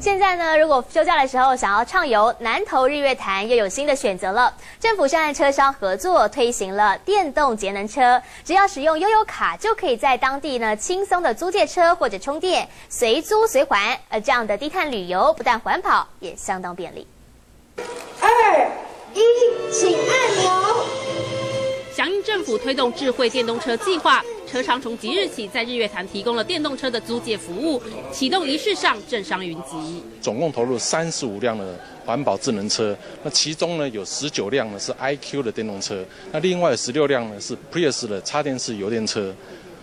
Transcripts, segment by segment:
现在呢，如果休假的时候想要畅游南投日月潭，又有新的选择了。政府正和车商合作推行了电动节能车，只要使用悠游卡，就可以在当地呢轻松的租借车或者充电，随租随还。而这样的低碳旅游，不但环保，也相当便利。二一，请按钮。响应政府推动智慧电动车计划，车商从即日起在日月潭提供了电动车的租借服务。启动仪式上，政商云集，总共投入三十五辆的环保智能车。那其中呢，有十九辆呢是 iQ 的电动车，那另外十六辆呢是 Prius 的插电式油电车。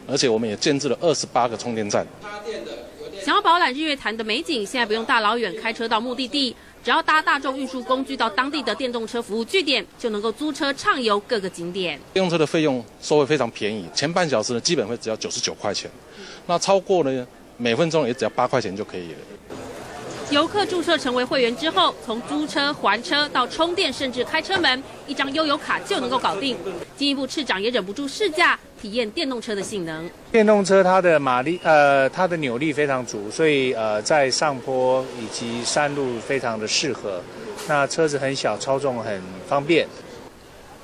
而且我们也建置了二十八个充电站。想要饱览日月潭的美景，现在不用大老远开车到目的地。只要搭大众运输工具到当地的电动车服务据点，就能够租车畅游各个景点。电动车的费用收费非常便宜，前半小时呢基本会只要九十九块钱，那超过呢每分钟也只要八块钱就可以了。游客注册成为会员之后，从租车、还车到充电，甚至开车门，一张悠游卡就能够搞定。进一步，市长也忍不住试驾体验电动车的性能。电动车它的马力，呃，它的扭力非常足，所以呃，在上坡以及山路非常的适合。那车子很小，操纵很方便。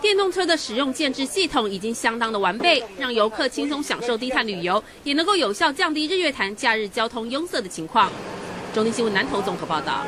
电动车的使用建制系统已经相当的完备，让游客轻松享受低碳旅游，也能够有效降低日月潭假日交通拥塞的情况。中新新闻南投综合报道。